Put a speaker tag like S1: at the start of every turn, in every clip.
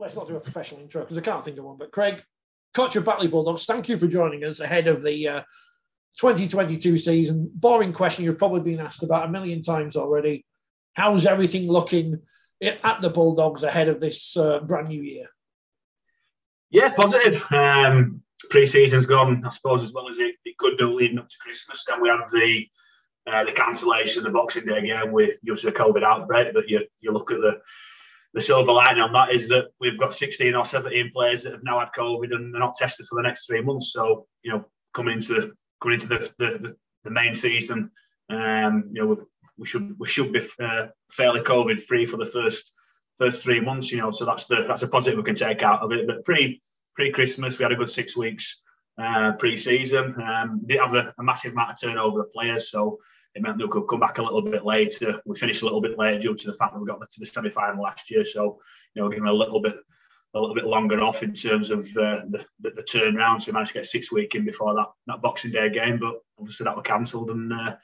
S1: let's not do a professional intro because I can't think of one. But Craig, coach of Batley Bulldogs, thank you for joining us ahead of the uh, 2022 season. Boring question you've probably been asked about a million times already. How's everything looking at the Bulldogs ahead of this uh, brand new year?
S2: Yeah, positive. Um, pre-season's gone, I suppose, as well as it, it could do leading up to Christmas. Then we had the uh, the cancellation of the Boxing Day game with just a COVID outbreak. But you you look at the the silver lining on that is that we've got 16 or 17 players that have now had COVID and they're not tested for the next three months. So you know, coming into the coming into the the, the main season, um, you know, we should we should be uh, fairly COVID free for the first first three months. You know, so that's the that's a positive we can take out of it. But pre pre Christmas, we had a good six weeks uh, pre season. Um, didn't have a, a, massive amount of turnover of players, so it meant we could come back a little bit later. We finished a little bit later due to the fact that we got to the semi final last year. So you know, we're giving a little bit a little bit longer off in terms of uh, the, the, turnaround. So we managed to get six week in before that that Boxing Day game, but obviously that was cancelled, and uh,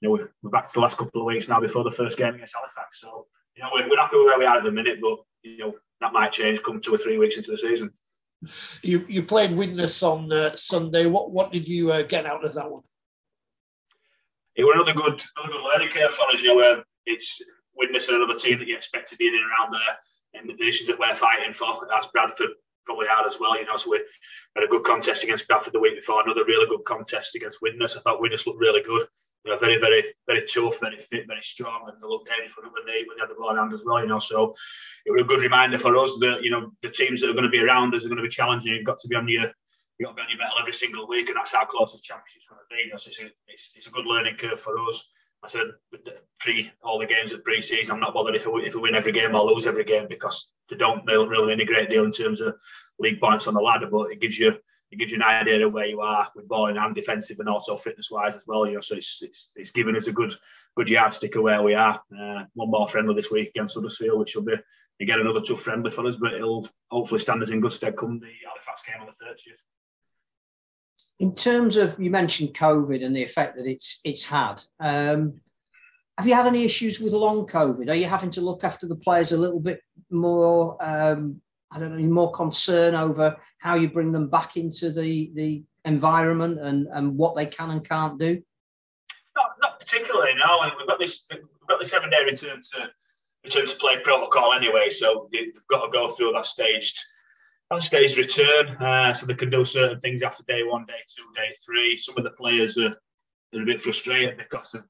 S2: you know we're, we're, back to the last couple of weeks now before the first game against Halifax. So you know we're, we're happy with where we are at the minute, but you know that might change come two or three weeks into the season.
S1: You you played Widnes on uh, Sunday. What what did you uh, get out of that one?
S2: It was another good another good learning curve for us. You know, um, it's Widnes and another team that you expect to be in and around there in the positions that we're fighting for, as Bradford probably had as well. You know, so we had a good contest against Bradford the week before, another really good contest against Widnes. I thought Widnes looked really good. You know, very, very, very tough, very fit, very strong, and they looked dangerous when they when they had the ball hand as well. You know, so it was a good reminder for us that you know the teams that are going to be around us are going to be challenging. You've got to be on your you've got to be on your mettle every single week, and that's how close the championship's going to be. So it's it's, it's a good learning curve for us. I said pre all the games at pre-season, I'm not bothered if we, if we win every game or lose every game because they don't, really win a great deal in terms of league points on the ladder, but it gives you it gives you an idea of where you are with ball in hand, defensive and also fitness wise as well. You know, so it's it's, it's given us a good good yardstick of where we are. Uh, one more friendly this week against Huddersfield, which will be again another tough friendly for us, but it'll hopefully stand us in good stead come the Halifax game on the 30th.
S3: In terms of you mentioned COVID and the effect that it's it's had, um, have you had any issues with long COVID? Are you having to look after the players a little bit more? Um, I don't know, more concern over how you bring them back into the the environment and and what they can and can't do.
S2: Not, not particularly. No, we've got this we've got the seven day return to return to play protocol anyway, so they've got to go through that staged that staged return, uh, so they can do certain things after day one, day two, day three. Some of the players are, are a bit frustrated because of,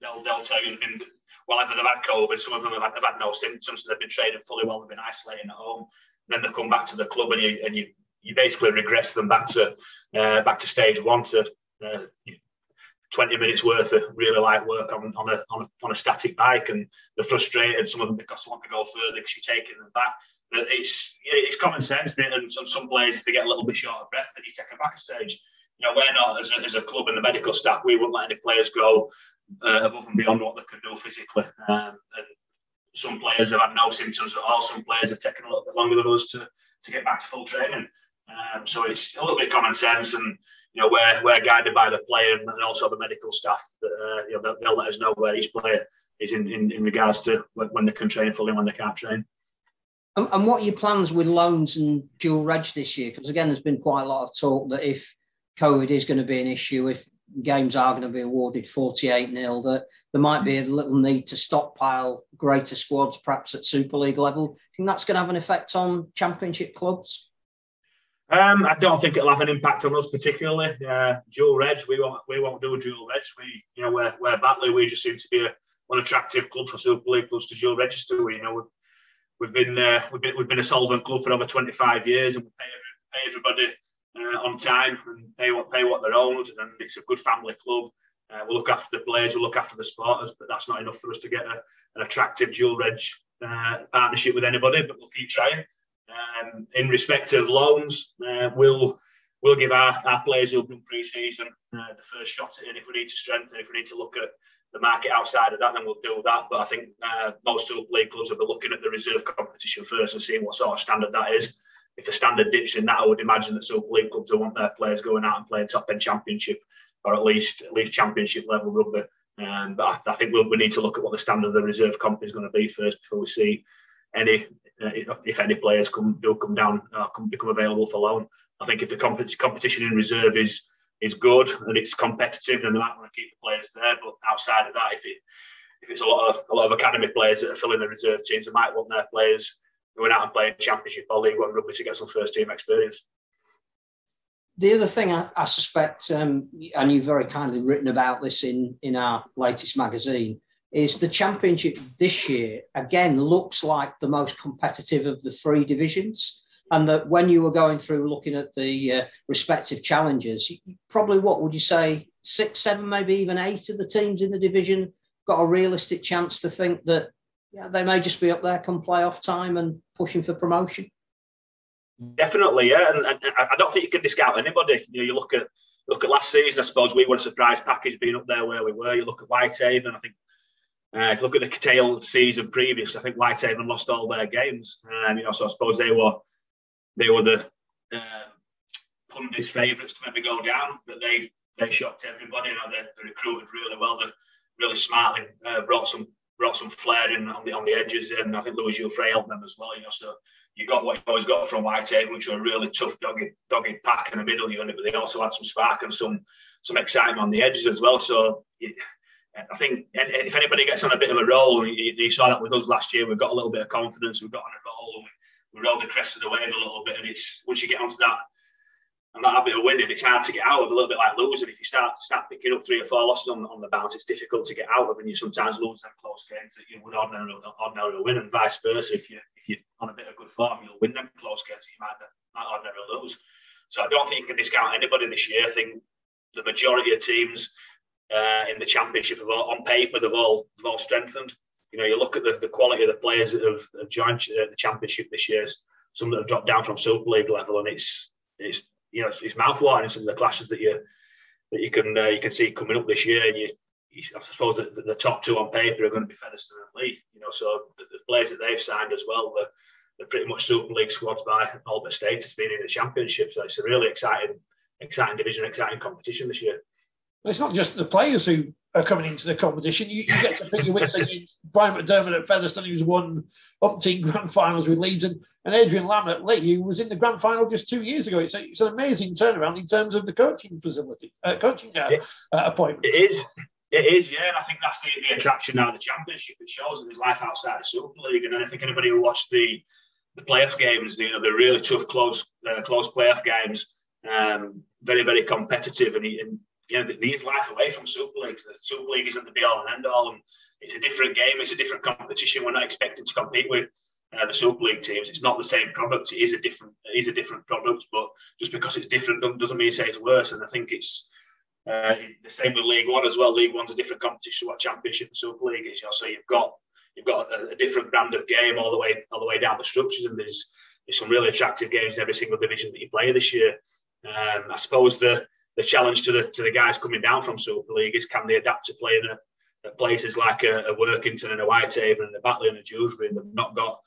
S2: they'll they'll tell you they've been whenever they've had COVID, some of them have had, they've had no symptoms, so they've been training fully well, they've been isolating at home. Then they come back to the club, and you and you you basically regress them back to uh, back to stage one to uh, 20 minutes worth of really light work on, on, a, on, a, on a static bike and they're frustrated some of them because they want to go further because you're taking them back it's it's common sense, and some, some players, if they get a little bit short of breath, then you take them back a stage. You know, we're not as a, as a club and the medical staff, we wouldn't let any players go uh, above and beyond what they can do physically. Um, and some players have had no symptoms at all. Some players have taken a little bit longer than us to, to get back to full training. Um, so it's a little bit common sense, and you know we're, we're guided by the player and also the medical staff. That uh, you know they'll, they'll, let us know where each player is in, in, in regards to when they can train fully and when they can't train.
S3: And, and what are your plans with loans and dual reg this year? Because again, there's been quite a lot of talk that if COVID is going to be an issue, if games are going to be awarded 48 0, that there might be a little need to stockpile greater squads, perhaps at Super League level. Think that's going to have an effect on Championship clubs?
S2: Um, I don't think it'll have an impact on us particularly. Uh, dual reg, we won't we won't do dual reg. We you know we're, we're Batley. We just seem to be a, an attractive club for Super League clubs to dual register. We you know we've been uh, we've been we've been a solvent club for over 25 years, and we pay, every, pay everybody uh, on time and pay what pay what they're owed, and it's a good family club. Uh, we look after the players, we look after the supporters, but that's not enough for us to get a, an attractive dual reg uh, partnership with anybody. But we'll keep trying. Um, in respect of loans, uh, we'll we'll give our, our players who've done pre-season uh, the first shot at it if we need to strengthen, if we need to look at the market outside of that, then we'll do that. But I think uh, most Super League clubs will be looking at the reserve competition first and seeing what sort of standard that is. If the standard dips in that, I would imagine that Super League clubs will want their players going out and playing top end championship or at least at least championship level rugby. Um, but I, I think we'll, we need to look at what the standard of the reserve comp is going to be first before we see any uh, if any players come do come down uh, come become available for loan. I think if the comp- competition in reserve is is good and it's competitive, then they might want to keep the players there. But outside of that, if it if it's a lot of a lot of academy players that are filling the reserve teams, they might want their players going out and playing Championship or League One rugby to get some first team experience.
S3: The other thing I, I suspect, um, and you've very kindly written about this in in our latest magazine, is the championship this year again looks like the most competitive of the three divisions and that when you were going through looking at the uh, respective challenges probably what would you say six seven maybe even eight of the teams in the division got a realistic chance to think that yeah, they may just be up there come playoff time and pushing for promotion?
S2: Definitely yeah. And, and i don't think you can discount anybody. You know you look at look at last season i suppose we were a surprise package being up there where we were. You look at whitehaven i think uh, if you look at the curtailed season previous, I think Whitehaven lost all their games. Um, you know, so I suppose they were they were the uh, pundits' favourites to maybe go down, but they they shocked everybody. You know, they, they recruited really well. They really smartly uh, brought some brought some flair in on the on the edges, and I think Louis Jouffret helped them as well. You know, so you got what you always got from Whitehaven, which were a really tough, dogged, dogged pack in the middle unit, but they also had some spark and some some excitement on the edges as well. So. It, I think if anybody gets on a bit of a roll, you, you, saw that with us last year. We've got a little bit of confidence. We've got on a roll. We, we rode the crest of the wave a little bit, and it's once you get onto that and that habit of winning, it's hard to get out of. A little bit like losing. If you start start picking up three or four losses on, on the bounce, it's difficult to get out of, and you sometimes lose them close games that you would ordinarily, ordinarily win, and vice versa. If you if you're on a bit of good form, you'll win them close games that you might might ordinarily lose. So I don't think you can discount anybody this year. I think the majority of teams uh, in the championship have all, on paper they've all they've all strengthened. You know, you look at the, the quality of the players that have, have joined uh, the championship this year. Some that have dropped down from Super League level, and it's it's you know it's, it's mouthwatering some of the clashes that you that you can uh, you can see coming up this year. And you, you I suppose that the, top two on paper are going to be Featherstone and Leigh. You know, so the, the players that they've signed as well, they're, they're pretty much Super League squads by Albert State has been in the championship. So it's a really exciting exciting division, exciting competition this year
S1: it's not just the players who are coming into the competition. You, you get to pick your wits against Brian McDermott at Featherstone, who's won umpteen grand finals with Leeds, and, and Adrian Lam at Leigh, who was in the grand final just two years ago. It's, a, it's an amazing turnaround in terms of the coaching facility, uh, coaching uh, uh, appointment.
S2: It is. It is, yeah, and I think that's the, the attraction now of the championship. It shows that there's life outside the Super League, and I think anybody who watched the the playoff games, you know, the really tough, close, uh, close playoff games, um, very, very competitive, and, and you know, needs life away from Super League. The Super League isn't the be all and end all, and it's a different game. It's a different competition. We're not expecting to compete with uh, the Super League teams. It's not the same product. It is a different. It is a different product, but just because it's different doesn't mean say it's worse. And I think it's uh, the same with League One as well. League One's a different competition. To what Championship and Super League is. You know, so you've got you've got a, a, different brand of game all the way all the way down the structures, and there's there's some really attractive games in every single division that you play this year. Um, I suppose the the challenge to the to the guys coming down from Super League is can they adapt to playing at, at places like a, a, Workington and a Whitehaven and a Batley and a Dewsbury, and they've not got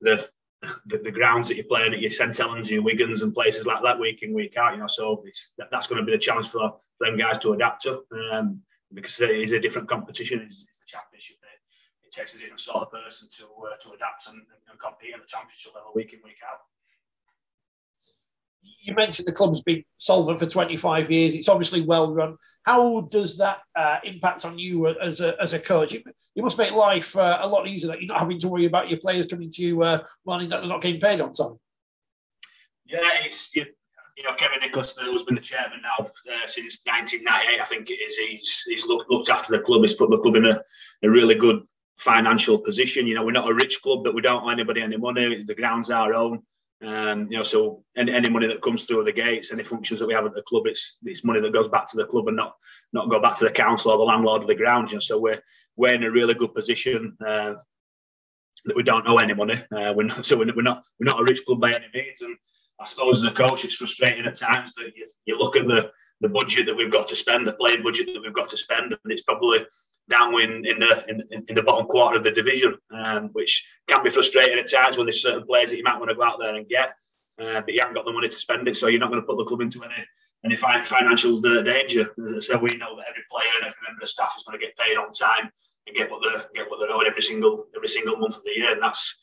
S2: the, the, the grounds that you're playing at your St Helens, your Wigans, and places like that week in week out. You know, so that's going to be the challenge for, for them guys to adapt to, um, because it is a different competition. It's, it's the championship. It, it, takes a different sort of person to uh, to adapt and, and compete at the championship level week in week out
S1: you mentioned the club's been solvent for 25 years. It's obviously well run. How does that uh, impact on you as a, as a coach? You, you must make life uh, a lot easier that you're not having to worry about your players coming to you uh, learning that they're not getting paid on time.
S2: Yeah, it's you, you know Kevin Nicholas, who's been the chairman now uh, since 1998, I think it is. He's he's looked, looked after the club. He's put the club in a, a really good financial position. You know, we're not a rich club, but we don't owe anybody any money. The ground's are our own. Um, you know, so any, any money that comes through the gates, any functions that we have at the club, it's it's money that goes back to the club and not not go back to the council or the landlord of the ground. You know, so we're we're in a really good position uh, that we don't owe any money. Uh, we're not, so we're, we're not we're not a rich club by any means. And I suppose as a coach, it's frustrating at times that you, you look at the the budget that we've got to spend, the playing budget that we've got to spend, and it's probably down in, in the in, in, the bottom quarter of the division, um, which can be frustrating at times when there's certain players that you might want to go out there and get, uh, but you haven't got the money to spend it, so you're not going to put the club into any any financial danger. So we know that every player and every member of staff is going to get paid on time and get what they get what they're owed every single every single month of the year, and that's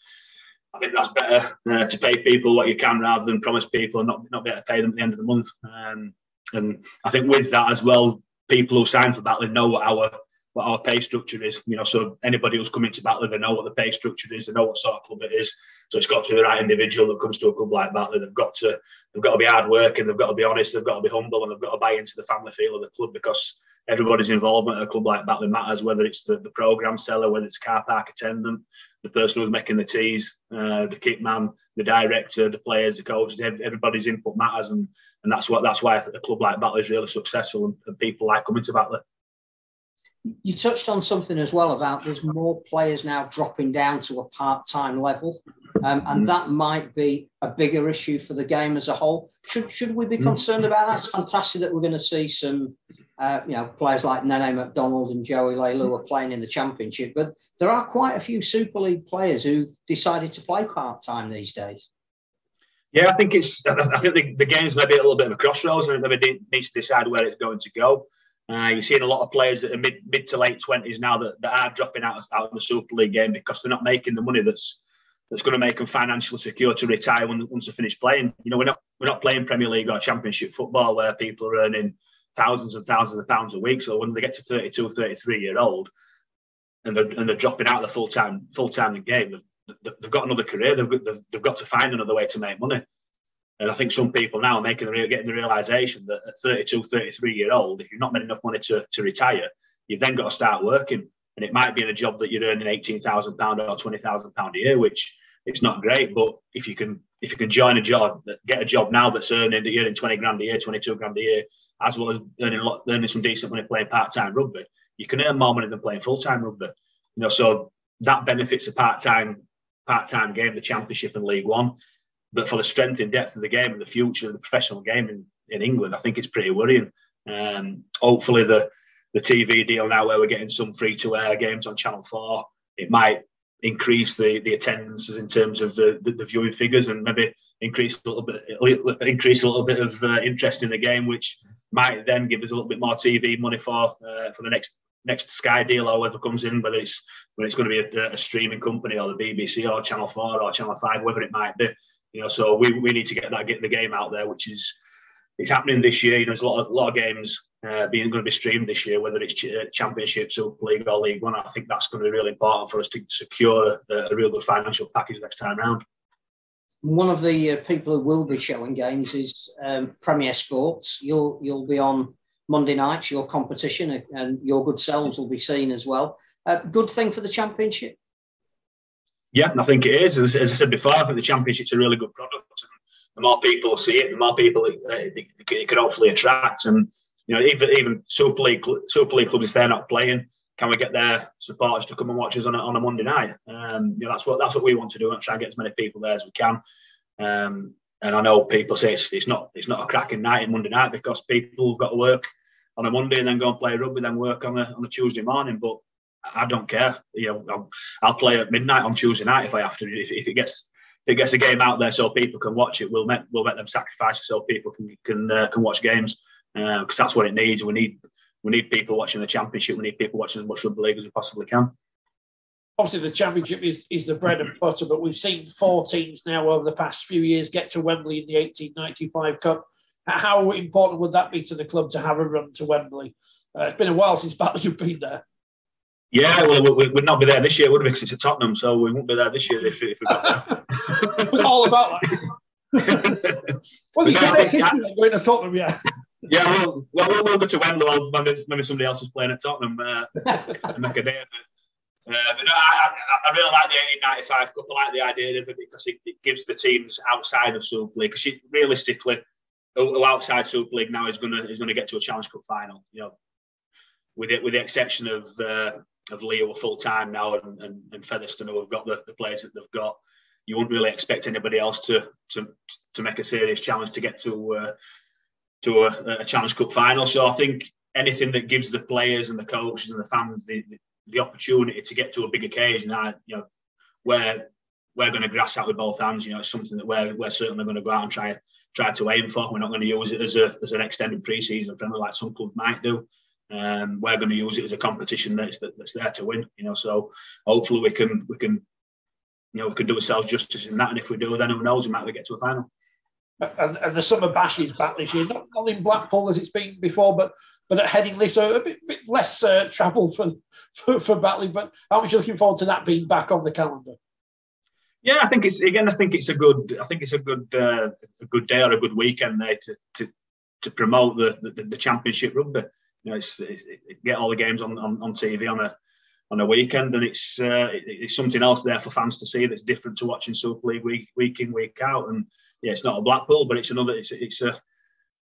S2: I think that's better uh, to pay people what you can rather than promise people and not not be able to pay them at the end of the month. Um, and I think with that as well, people who sign for Batley know what our what our pay structure is. You know, so anybody who's coming to Batley, they know what the pay structure is, they know what sort of club it is. So it's got to be the right individual that comes to a club like Batley. They've got to they've got to be hard working, they've got to be honest, they've got to be humble, and they've got to buy into the family feel of the club because everybody's involvement at a club like Batley matters, whether it's the, the programme seller, whether it's a car park attendant, the person who's making the teas, uh, the kit man, the director, the players, the coaches, everybody's input matters. And, and that's what that's why a club like Batley is really successful and, and people like coming to Batley.
S3: You touched on something as well about there's more players now dropping down to a part-time level, um, and mm. that might be a bigger issue for the game as a whole. Should should we be mm. concerned about that? It's fantastic that we're going to see some, uh, you know, players like Nene Macdonald and Joey Leilua are playing in the championship, but there are quite a few Super League players who've decided to play part-time these days.
S2: Yeah, I think it's. I think the, the game's maybe a little bit of a crossroads, and it maybe needs to decide where it's going to go. Uh, you're seeing a lot of players that are mid mid to late twenties now that, that are dropping out of, out of the Super League game because they're not making the money that's that's going to make them financially secure to retire when, once they finish playing. You know, we're not we're not playing Premier League or Championship football where people are earning thousands and thousands of pounds a week. So when they get to 32, 33 year old, and they're, and they're dropping out of the full time full time game, they've, got another career. They've, they've, they've got to find another way to make money. And I think some people now are making the getting the realization that at 32, 33 year old, if you've not made enough money to, to retire, you've then got to start working. And it might be in a job that you're earning eighteen thousand pound or twenty thousand pound a year, which it's not great. But if you can if you can join a job, get a job now that's earning that you're earning twenty grand a year, twenty two grand a year, as well as earning lot, earning some decent money playing part time rugby, you can earn more money than playing full time rugby. You know, so that benefits a part time part time game, the Championship and League One. But for the strength and depth of the game and the future of the professional game in, in England, I think it's pretty worrying. Um, hopefully, the the TV deal now, where we're getting some free to air games on Channel Four, it might increase the the attendances in terms of the, the, the viewing figures and maybe increase a little bit increase a little bit of uh, interest in the game, which might then give us a little bit more TV money for uh, for the next next Sky deal or whoever comes in, whether it's whether it's going to be a, a, streaming company or the BBC or Channel Four or Channel Five, whatever it might be. You know, so we, we need to get that get the game out there, which is it's happening this year. You know, there's a lot of, lot of games uh, being going to be streamed this year, whether it's uh, Championship, Super League, or League One. I think that's going to be really important for us to secure a, a real good financial package next time round.
S3: One of the uh, people who will be showing games is um, Premier Sports. You'll you'll be on Monday nights, your competition, and your good selves will be seen as well. Uh, good thing for the championship.
S2: Yeah, I think it is. As, as, I said before, I think the championship's a really good product. the more people see it, the more people it, it, it can hopefully attract. And you know, even even Super League Super League clubs, if they're not playing, can we get their supporters to come and watch us on a, on a Monday night? Um, you know, that's what that's what we want to do, and try and get as many people there as we can. Um, and I know people say it's, it's not it's not a cracking night in Monday night because people have got to work on a Monday and then go and play rugby, then work on a on a Tuesday morning. But I don't care. You know, I'll, I'll, play at midnight on Tuesday night if I have to. If, if, it gets if it gets a game out there so people can watch it, we'll make we'll make them sacrifices so people can can uh, can watch games because uh, that's what it needs. We need we need people watching the championship. We need people watching as much rugby league as we possibly can.
S1: Obviously, the championship is, is the bread and butter, but we've seen four teams now over the past few years get to Wembley in the 1895 Cup. How important would that be to the club to have a run to Wembley? Uh, it's been a while since Batley you've been there.
S2: Yeah, well, we, would not be there this year, would we? Because it's at Tottenham, so we won't be there this year if, if we got
S1: there. all about that. well, you can't make history going to Tottenham, yeah.
S2: Yeah, well, well, we'll, we'll go to Wembley. Maybe, maybe somebody else is playing at Tottenham uh, and make a day of it. Uh, but no, I, I, I, really like the 1895 Cup. I like the idea of it because it, it gives the teams outside of Super League. Because realistically, who outside Super League now is going to is going to get to a Challenge Cup final. You know, with it with the exception of uh, of Leo full time now and, and, and Featherstone who have got the, the players that they've got, you wouldn't really expect anybody else to to to make a serious challenge to get to uh, to a, a, Challenge Cup final. So I think anything that gives the players and the coaches and the fans the, the, the opportunity to get to a big occasion, I, you know, where we're going to grasp that with both hands. You know, it's something that we're, we're certainly going to go out and try try to aim for. We're not going to use it as a as an extended preseason friendly like some clubs might do. Um, we're going to use it as a competition that's that, that's there to win. You know, so hopefully we can we can you know, we can do ourselves justice in that. And if we do, then who knows, we might we get to a final.
S1: And, and the summer bash is back this year, not, not in Blackpool as it's been before, but but at Headingley, so a bit, bit less uh, travel for, for, for Batley. But how much are you looking forward to that being back on the calendar?
S2: Yeah, I think it's again. I think it's a good. I think it's a good uh, a good day or a good weekend there to to, to promote the, the, the championship rugby. You know, it's, it's, it, get all the games on, on, on TV on a on a weekend, and it's uh, it, it's something else there for fans to see that's different to watching Super League week week in week out. And yeah, it's not a Blackpool, but it's another. It's, it's a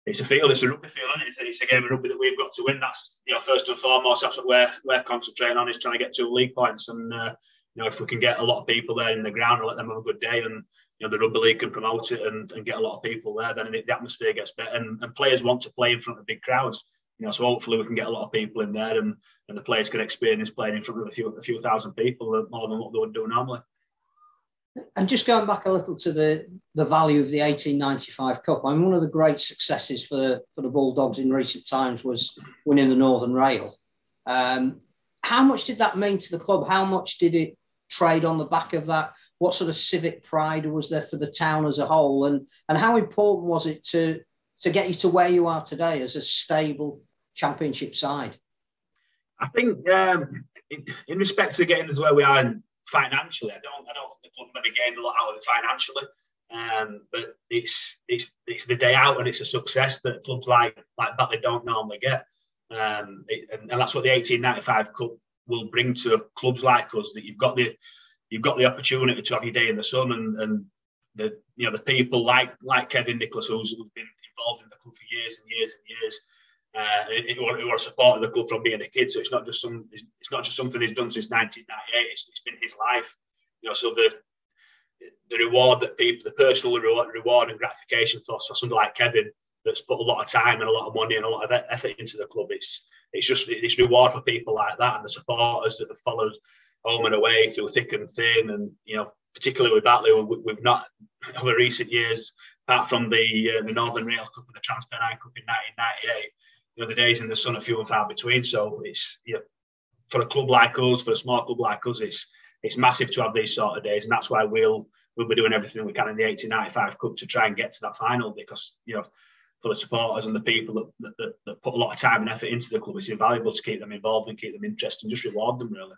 S2: it's a field. It's a rugby field, it? it's, it's, a game of rugby that we've got to win. That's you know first and foremost. That's what we're we're concentrating on is trying to get two league points and. Uh, know, if we can get a lot of people there in the ground and let them have a good day, and you know the rugby league can promote it and, and get a lot of people there, then the atmosphere gets better, and, and players want to play in front of big crowds. You know, so hopefully we can get a lot of people in there, and, and the players can experience playing in front of a few a few thousand people more than what they would do normally.
S3: And just going back a little to the, the value of the 1895 Cup, I mean, one of the great successes for, for the Bulldogs in recent times was winning the Northern Rail. Um, how much did that mean to the club? How much did it trade on the back of that? What sort of civic pride was there for the town as a whole? And, and how important was it to, to get you to where you are today as a stable championship side?
S2: I think um, in, in, respect to getting us where we are financially, I don't, I don't think the club maybe gained a lot out of it financially. Um, but it's it's it's the day out and it's a success that clubs like like Batley don't normally get. Um, it, and, and, that's what the 1895 Cup will bring to clubs like us that you've got the you've got the opportunity to have your day in the sun and, and the you know the people like like Kevin Nicholas who's, who's been involved in the club for years and years and years uh, who, are, who are supporting the club from being a kid. So it's not just some it's not just something he's done since 1998 it's, it's been his life. You know so the the reward that people the personal reward, reward and gratification for, for somebody like Kevin that's put a lot of time and a lot of money and a lot of effort into the club it's it's just it's reward for people like that and the supporters that have followed home and away through thick and thin. And you know, particularly with Batley, we've not over recent years, apart from the uh, the Northern Rail Cup and the TransPennine Cup in 1998. You know, the days in the sun are few and far between. So it's you know, for a club like us, for a small club like us, it's it's massive to have these sort of days, and that's why we'll we'll be doing everything we can in the 1895 Cup to try and get to that final because you know for the supporters and the people that, that, that, put a lot of time and effort into the club. It's invaluable to keep them involved and keep them interested and just reward them really.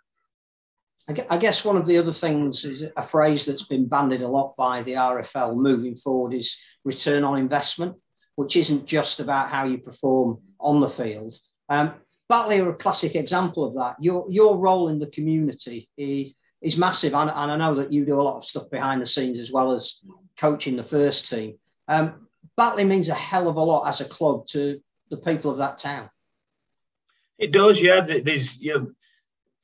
S3: I guess one of the other things is a phrase that's been bandied a lot by the RFL moving forward is return on investment, which isn't just about how you perform on the field. Um, Batley are a classic example of that. Your your role in the community is, is massive, and, and I know that you do a lot of stuff behind the scenes as well as coaching the first team. Um, Batley means a hell of a lot as a club to the people of that town.
S2: It does, yeah. There's, you know,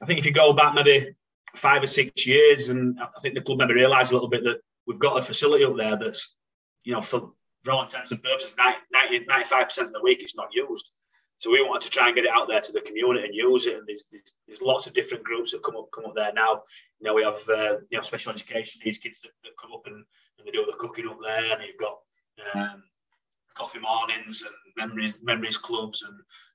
S2: I think if you go back maybe five or six years, and I think the club maybe realised a little bit that we've got a facility up there that's, you know, for, for all intents and purposes, 90, 95% of the week it's not used. So we wanted to try and get it out there to the community and use it. And there's, there's, there's lots of different groups that come up come up there now. You know, we have uh, you know special education these kids that, that come up and, and they do the cooking up there, and you've got um, coffee mornings and memories memories clubs and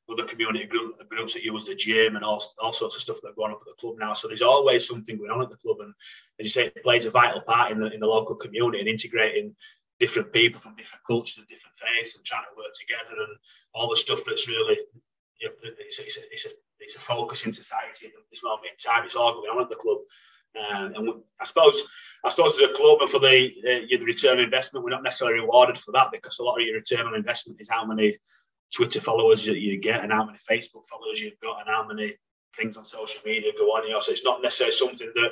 S2: other community group, groups that use the gym and all, all sorts of stuff that are going on at the club now. So there's always something going on at the club, and as you say, it plays a vital part in the in the local community and integrating different people from different cultures and different faiths and trying to work together and all the stuff that's really it's, it's, a, it's, a, it's a focus in society at this moment in time. It's all going on at the club. Um, and I suppose, I suppose as a club and for the uh, your return on investment, we're not necessarily rewarded for that because a lot of your return on investment is how many Twitter followers that you get and how many Facebook followers you've got and how many things on social media go on. You know, so it's not necessarily something that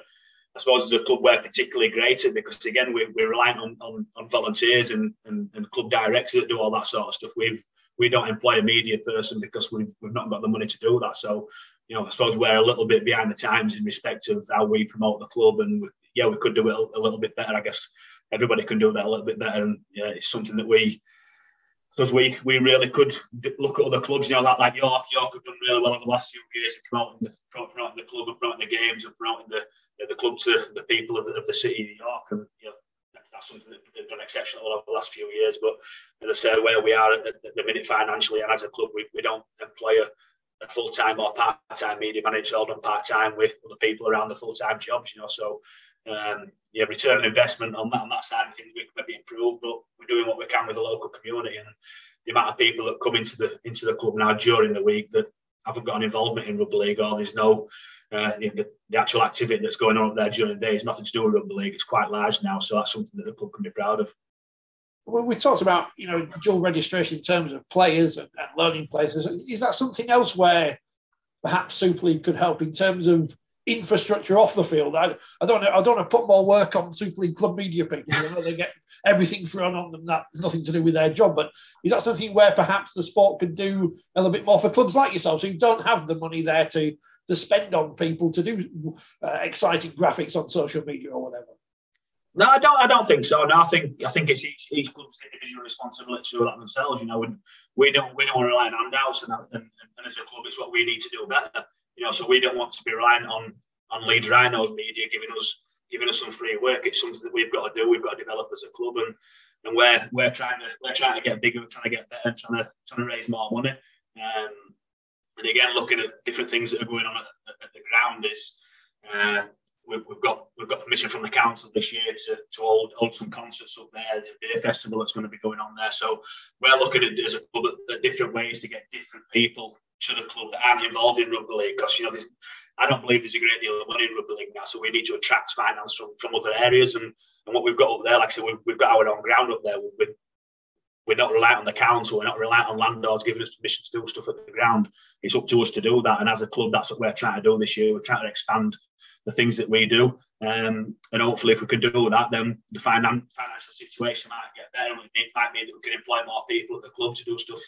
S2: I suppose as a club we're particularly great at because again we, we're relying on, on, on volunteers and, and, and club directors that do all that sort of stuff. We've we don't employ a media person because we've, we've not got the money to do that. So you know, I suppose we're a little bit behind the times in respect of how we promote the club. And we, yeah, we could do it a, little bit better. I guess everybody can do that a little bit better. And yeah, it's something that we, because we we really could look at other clubs, you know, like, like York. York have done really well over the last few years in promoting the, promoting the club and promoting the games and promoting the the club to the people of the, of the city of York. And you know, that's something that they've done exceptionally well over the last few years. But as I said, where we are at the minute financially and as a club, we, we don't employ a a full time or part time media manager all done part time with other people around the full time jobs, you know. So um, yeah, return on investment on that on that side of things we can maybe improve, but we're doing what we can with the local community and the amount of people that come into the into the club now during the week that haven't got an involvement in rugby league or there's no uh, the, the, actual activity that's going on up there during the day is nothing to do with rugby league. It's quite large now, so that's something that the club can be proud of.
S1: We talked about you know dual registration in terms of players and, and learning places. Is that something else where perhaps Super League could help in terms of infrastructure off the field? I, I don't know. I don't want to put more work on Super League club media people. I know they get everything thrown on them that's nothing to do with their job. But is that something where perhaps the sport could do a little bit more for clubs like yourselves who don't have the money there to to spend on people to do uh, exciting graphics on social media or whatever?
S2: No, I don't. I don't think so. No, I think I think it's each each club's individual responsibility to do that themselves. You know, we don't we don't want to rely on handouts, and, and, and as a club, it's what we need to do better. You know, so we don't want to be relying on on Leeds Rhinos media giving us giving us some free work. It's something that we've got to do. We've got to develop as a club, and and we're we're trying to we're trying to get bigger, trying to get better, trying to trying to raise more money. Um, and again, looking at different things that are going on at, at, at the ground is uh, we've, we've, got we've got permission from the council this year to, to hold, hold some concerts up there. There's a beer festival that's going to be going on there. So we're looking at as a club at, at different ways to get different people to the club that aren't involved in rugby league because you know I don't believe there's a great deal of money in rugby league now, so we need to attract finance from, from other areas. And, and what we've got up there, like I said, we've, we've got our own ground up there. We've we're not reliant on the council, we're not reliant on landlords giving us permission to do stuff at the ground. It's up to us to do that. And as a club, that's what we're trying to do this year. We're trying to expand the things that we do. Um, and hopefully, if we can do that, then the finan- financial situation might get better. It might mean that we can employ more people at the club to do stuff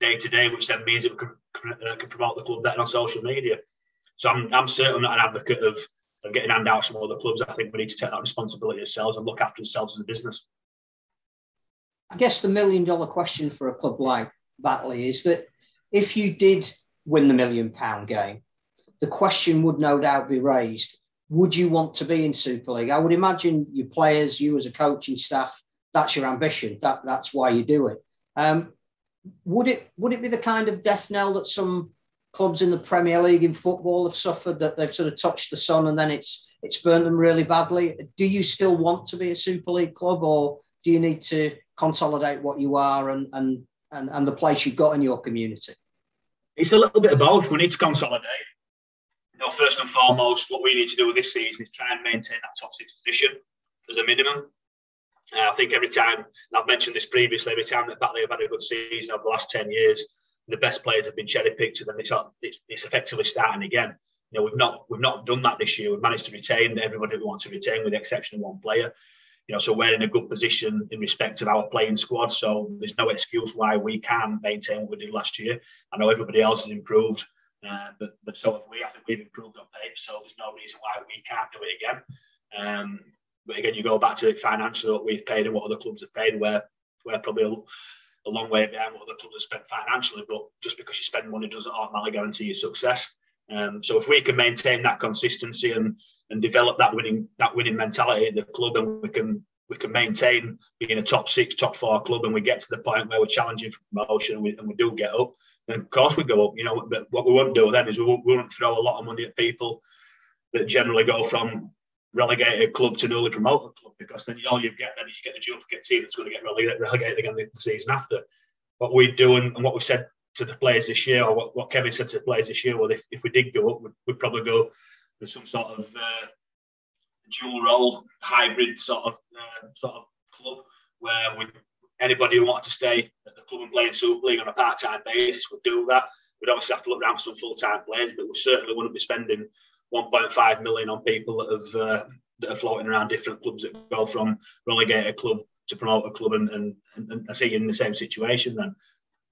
S2: day to day, which then means that we can, uh, can promote the club better on social media. So I'm, I'm certainly not an advocate of, of getting handouts from other clubs. I think we need to take that responsibility ourselves and look after ourselves as a business.
S3: I guess the million dollar question for a club like Batley is that if you did win the million pound game, the question would no doubt be raised would you want to be in Super League? I would imagine your players, you as a coaching staff, that's your ambition. That, that's why you do it. Um, would it would it be the kind of death knell that some clubs in the Premier League in football have suffered that they've sort of touched the sun and then it's it's burned them really badly? Do you still want to be a Super League club, or do you need to consolidate what you are and and and, and the place you've got in your community?
S2: It's a little bit of both. We need to consolidate you know, first and foremost, what we need to do this season is try and maintain that top six position as a minimum. Uh, I think every time, I've mentioned this previously, every time that Batley have had a good season over the last 10 years, the best players have been cherry picked, and then it's, it's, it's effectively starting again. You know, we've not we've not done that this year. We've managed to retain everybody we want to retain, with the exception of one player. You know, so we're in a good position in respect of our playing squad. So there's no excuse why we can't maintain what we did last year. I know everybody else has improved. Uh, but, but so have we. I think we've improved on paper, so there's no reason why we can't do it again. Um, but again, you go back to it financially what we've paid and what other clubs have paid, where we're probably a, a long way behind what other clubs have spent financially. But just because you spend money doesn't automatically guarantee your success. Um, so if we can maintain that consistency and and develop that winning that winning mentality at the club, and we can we can maintain being a top six, top four club, and we get to the point where we're challenging for promotion, and we, and we do get up, then of course we go up. You know, but what we won't do then is we won't, we won't throw a lot of money at people that generally go from relegated club to newly promoted club because then all you get then is you get the duplicate team that's going to get relegated, again the season after. What we do and, and what we've said to the players this year, or what, what Kevin said to the players this year, well, if, if we did go up, we'd, we'd probably go with some sort of uh, dual role hybrid sort of uh, sort of club where we anybody who wanted to stay at the club and play in Super League on a part-time basis would do that. We'd obviously have to look around for some full-time players, but we certainly wouldn't be spending 1.5 million on people that have uh, that are floating around different clubs that go from relegated club to promote a club, and, and, and I see you in the same situation then.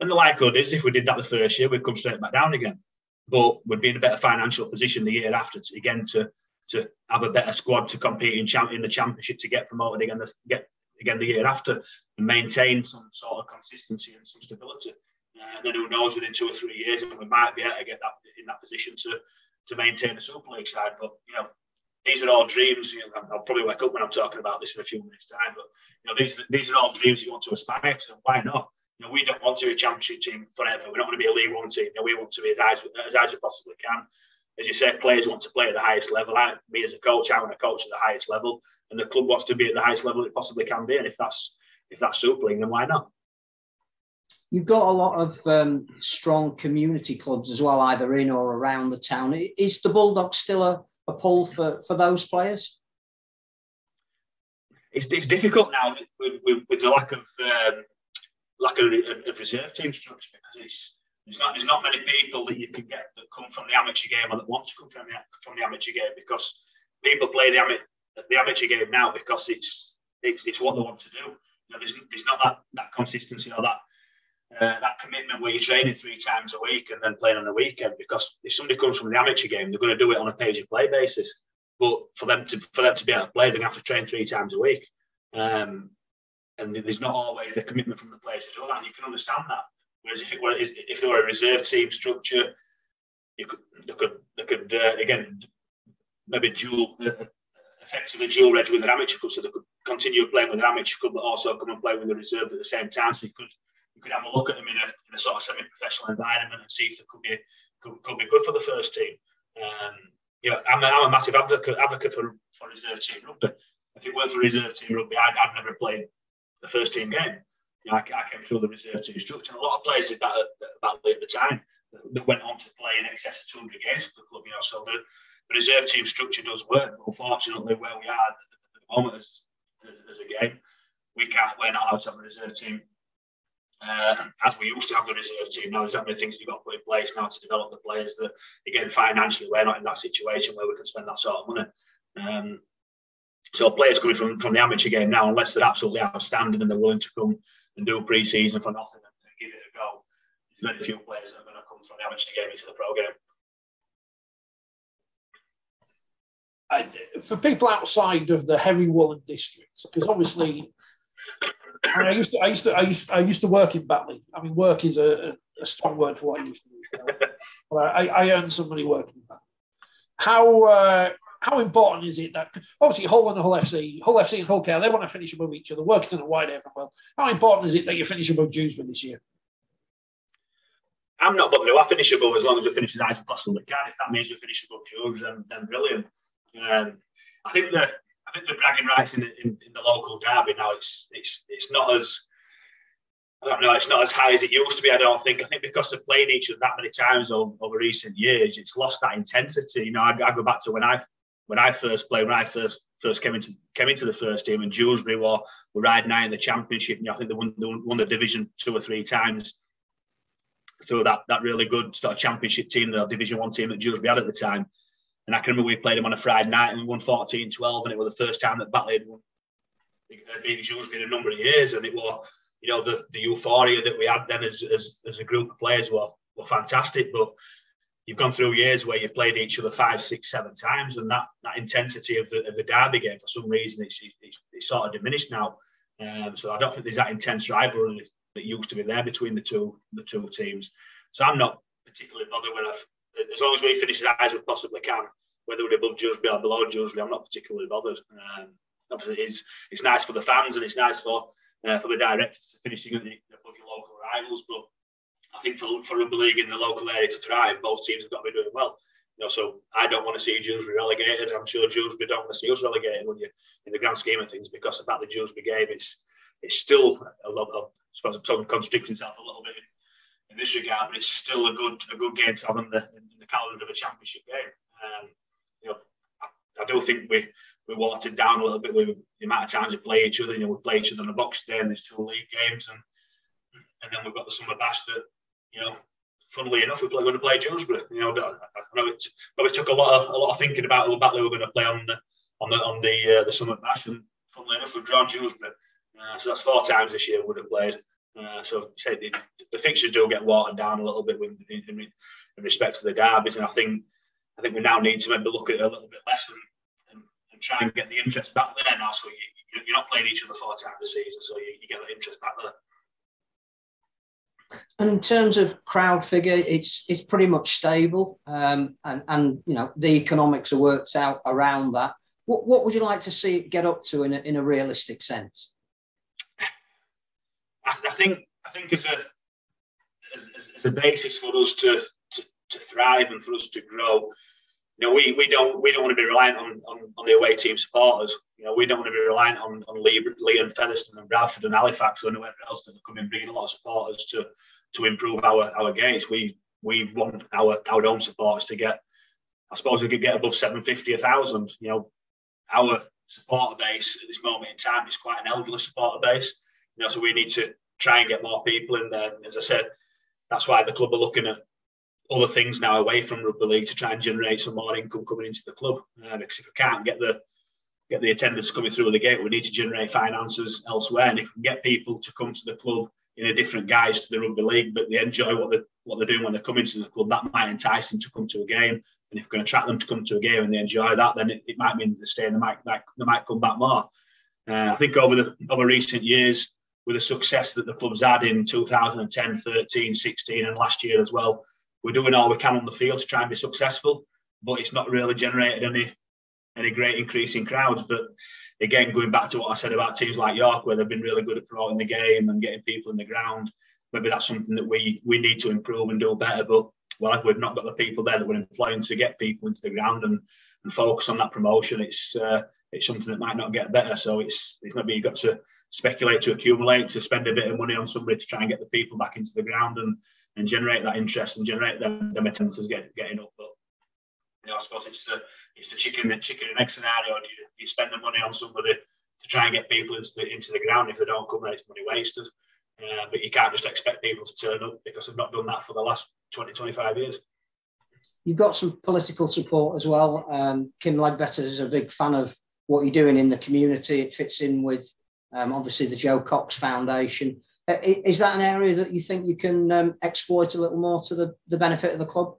S2: And the likelihood is, if we did that the first year, we'd come straight back down again. But we'd be in a better financial position the year after, to, again, to to have a better squad to compete in, in the championship to get promoted again, get again the year after and maintain some sort of consistency and some stability. Uh, and then who knows, within two or three years, we might be able to get that in that position to to maintain a Super League side. But you know, these are all dreams. You know, I'll probably wake up when I'm talking about this in a few minutes' time. But you know, these these are all dreams you want to aspire to. Why not? You know, we don't want to be a championship team forever. We don't want to be a League One team. You know, we want to be as high as, as high as we possibly can. As you say, players want to play at the highest level. I, me as a coach, I want to coach at the highest level, and the club wants to be at the highest level it possibly can be. And if that's if that's Super League, then why not?
S3: You've got a lot of um, strong community clubs as well, either in or around the town. Is the Bulldogs still a, a pull for, for those players?
S2: It's, it's difficult now with, with, with the lack of um, lack of, of reserve team structure because it's there's not there's not many people that you can get that come from the amateur game or that want to come from the from the amateur game because people play the amateur the amateur game now because it's it's, it's what they want to do. You know, there's, there's not that that consistency or that uh, that commitment where you're training three times a week and then playing on the weekend because if somebody comes from the amateur game, they're going to do it on a page of play basis. But for them to for them to be able to play, they're going to have to train three times a week. Um, and there's not always the commitment from the players to do that. And you can understand that. Whereas if it were if there were a reserve team structure, you could they could they could uh, again maybe dual uh, effectively dual reg with an amateur club, so they could continue playing with an amateur club, but also come and play with the reserve at the same time. So you could you could have a look at them in a, in a sort of semi-professional environment and see if they could be could, could be good for the first team. Um, yeah, I'm a, I'm a massive advocate advocate for, for reserve team rugby. If it weren't for reserve team rugby, I'd, I'd never played the first team game. You know, I, I, came through the reserve team structure. And a lot of players did that at, at the time that went on to play in excess of 200 games for the club. You know, so the, the reserve team structure does work. But Unfortunately, where we are at the moment as, as, as a game, we can't. We're not allowed to have a reserve team uh, as we used to have the reserve team. Now there's that many things you've got to put in place now to develop the players that, again, financially, we're not in that situation where we can spend that sort of money. Um, so players coming from, from the amateur game now, unless they're absolutely outstanding and they're willing to come and do pre-season for nothing and, give it a go, there's very few players that are going to come from the amateur game into the pro game.
S1: For people outside of the heavy woolen districts, because obviously I, mean, I, used to, I used to, I used, I used to work in Batley. I mean, work is a, a strong word for what I used to do. but I, I earned some money working in Batley. How uh, how important is it that obviously Hull and Hull FC, Hull FC and Hull KR, they want to finish above each other. Working in Workington and Whitehaven well. How important is it that you finish above Dewsbury this year?
S2: I'm not bothered. I finish above as long as we finish as high as possibly can. If that means we finish above Dewsbury, then, then brilliant. Um, I think the I think the bragging rights in the, in, in the local derby now it's it's it's not as I don't know, it's not as high as it used to be. I don't think. I think because of playing each other that many times over, over recent years, it's lost that intensity. You know, I, I, go back to when I when I first played, when I first first came into came into the first team, and Dewsbury were were riding high in the championship. And I think they won, they won the division two or three times through that that really good sort of championship team, the Division One team that Dewsbury had at the time. And I can remember we played them on a Friday night and we won 14 12, and it was the first time that Batley had won beaten Dewsbury in a number of years. And it was, you know, the, the euphoria that we had then as, as, as a group of players were, were fantastic. But you've gone through years where you've played each other five, six, seven times, and that, that intensity of the, of the derby game, for some reason, it's, it's, it's sort of diminished now. Um, so I don't think there's that intense rivalry that used to be there between the two the two teams. So I'm not particularly bothered as long as we finish as high as we possibly can, whether we're above Dewsbury or below Dewsbury, I'm not particularly bothered. Um, obviously, it's it's nice for the fans and it's nice for uh, for the directors finishing above your local rivals. But I think for for rugby league in the local area to thrive, both teams have got to be doing well. You know, so I don't want to see Dewsbury relegated. I'm sure Dewsbury don't want to see us relegated when you in the grand scheme of things because about the Dewsbury game, it's it's still a lot of I suppose contradicting myself a little bit in this regard, but it's still a good a good game to have in the, in the calendar of a championship game. Um, you know, I, I, do think we we watered down a little bit with the amount of times we play each other. You know, we play each other in the box day, and there's two league games, and and then we've got the summer bash that you know. Funnily enough, we're going to play Dewsbury. You know, I, know it probably took a lot of a lot of thinking about who Batley were going to play on the on the on the uh, the summer bash, and funnily enough, we've drawn Dewsbury. Uh, so that's four times this year we would have played. Uh, so say the, the, fixtures do get watered down a little bit with, in, in, in, respect to the derbies, and I think I think we now need to maybe look at it a little bit less and, and, and try and get the interest back there now. So you, you're not playing each other four times a season, so you, you get the interest back there.
S3: In terms of crowd figure, it's it's pretty much stable, um, and and you know the economics are worked out around that. What what would you like to see it get up to in a, in a realistic sense?
S2: I, I think I think as a as, as, a basis for us to, to, to thrive and for us to grow, you know, we, we don't we don't want to be reliant on, on, on the away team supporters. You know, we don't want to be reliant on on Leigh, Leigh and Featherstone and Bradford and Halifax or whoever else that are coming bringing a lot of supporters to to improve our our games. We we want our our own supporters to get. I suppose we could get above 750, 1,000. You know, our supporter base at this moment in time is quite an elderly supporter base. You know, so we need to try and get more people in there. As I said, that's why the club are looking at other things now away from rugby league to try and generate some more income coming into the club. Uh, because if we can't get the get the attendance coming through the gate, we need to generate finances elsewhere. And if we can get people to come to the club in a different guise to the rugby league, but they enjoy what they what they're doing when they're coming to the club, that might entice them to come to a game. And if we're going to attract them to come to a game and they enjoy that, then it, it might mean they stay and they might, they might come back more. Uh, I think over the over recent years, with the success that the club's had in 2010, 13, 16, and last year as well, we're doing all we can on the field to try and be successful, but it's not really generated any any great increase in crowds. But again, going back to what I said about teams like York, where they've been really good at promoting the game and getting people in the ground, maybe that's something that we we need to improve and do better. But well, if we've not got the people there that we're employing to get people into the ground and, and focus on that promotion, it's uh, it's something that might not get better. So it's, it's maybe you've got to speculate to accumulate to spend a bit of money on somebody to try and get the people back into the ground and and generate that interest and generate them, them attendances get, getting up. But you know, I suppose it's the it's the chicken the chicken and egg scenario. You, you spend the money on somebody to try and get people into the into the ground. If they don't come, then it's money wasted. Uh, but you can't just expect people to turn up because they've not done that for the last 20, 25 years.
S3: You've got some political support as well. Um, Kim Leadbeater is a big fan of what you're doing in the community. It fits in with um, obviously the Jo Cox Foundation. Uh, is that an area that you think you can um, exploit a little more to the, the benefit of the club?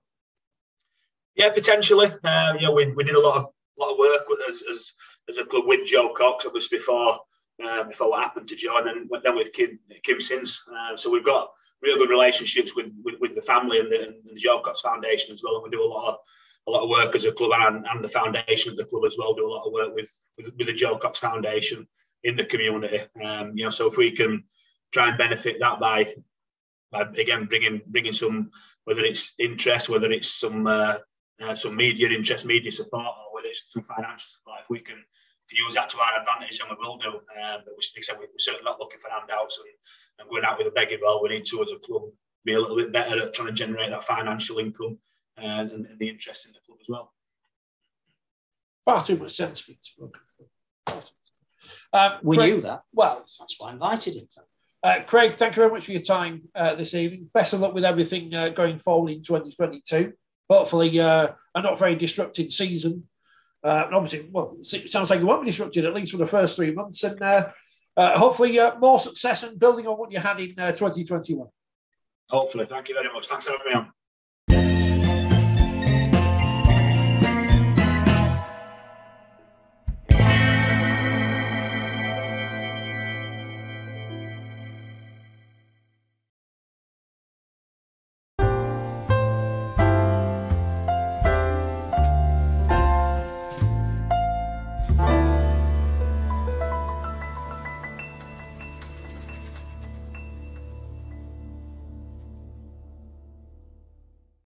S2: Yeah, potentially. Uh, you know, we, we did a lot of lot of work with, as, as, as a club with Jo Cox, obviously before uh, before what happened to Jo, and then then with Kim Kim since. Uh, so we've got real good relationships with, with, with the family and the, and the Jo Cox Foundation as well, and we do a lot of a lot of work as a club and, and the foundation of the club as well. Do a lot of work with with, with the Jo Cox Foundation in the community. Um, you know, so if we can try and benefit that by, by again bringing bringing some whether it's interest, whether it's some uh, uh, some media interest, media support, or whether it's some financial support. If we can, can use that to our advantage, and we will do. Uh, but we, like said, we're certainly not looking for handouts and, and going out with a begging bowl. We need to, as a club, be a little bit better at trying to generate that financial income and, and, and the interest in the club as well.
S1: Far too much sense being spoken.
S3: Um, we Craig, knew that.
S1: Well,
S3: that's why I invited him.
S1: Uh, Craig, thank you very much for your time uh, this evening. Best of luck with everything uh, going forward in 2022. Hopefully, uh, a not very disrupted season. Uh, obviously, well, it sounds like it won't be disrupted at least for the first three months. And uh, hopefully, more success and building on what you had in 2021.
S2: Hopefully. Thank you very much. Thanks for having me on.